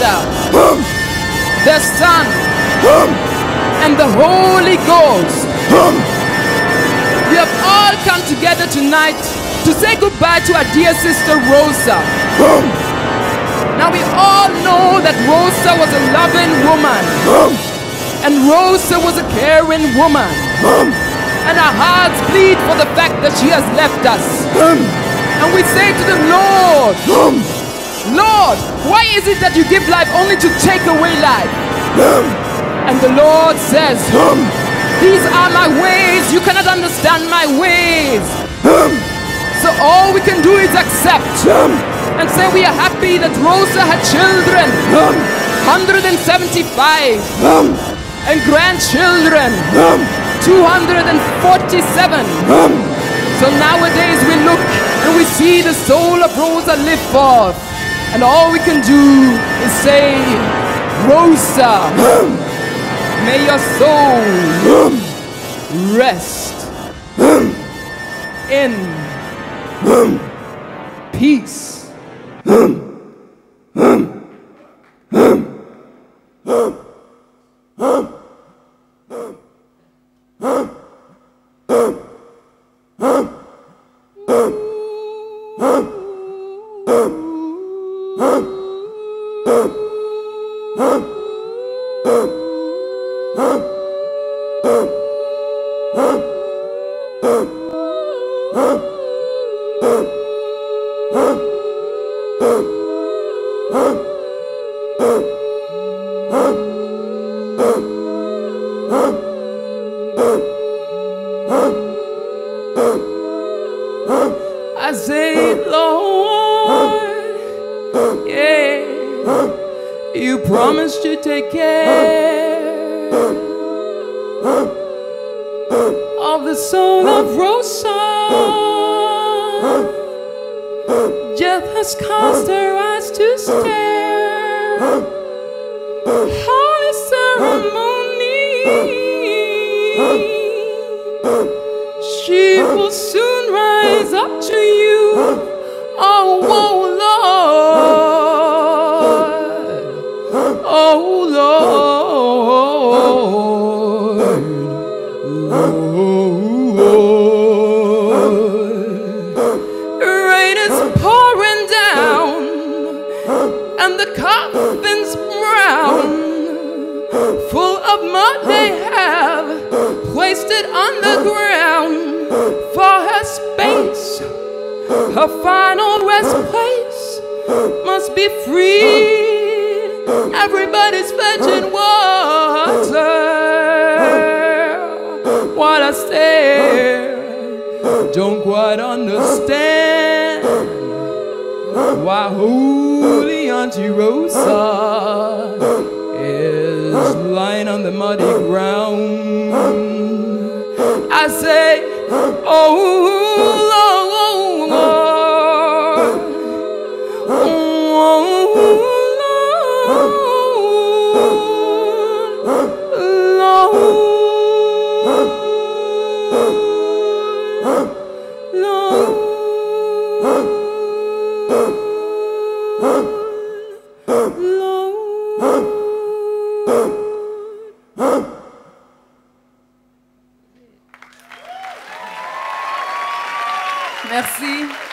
Father, the Son, and the Holy Ghost. We have all come together tonight to say goodbye to our dear sister Rosa. Now we all know that Rosa was a loving woman. And Rosa was a caring woman. And our hearts bleed for the fact that she has left us. And we say to the Lord, Lord, why is it that you give life only to take away life? And the Lord says, These are my ways. You cannot understand my ways. So all we can do is accept and say we are happy that Rosa had children. 175 and grandchildren 247 so nowadays we look and we see the soul of Rosa live forth and all we can do is say Rosa may your soul rest in peace I you promised to take care of the soul of Rosa. Death has caused her eyes to stare. Holy ceremony. She will soon and the coffin's brown. Full of mud they have placed it on the ground for her space. Her final rest place must be freed. Everybody's fetching water. What I say, don't quite understand why holy Auntie Rosa is lying on the muddy ground. I say, oh Lord, Merci.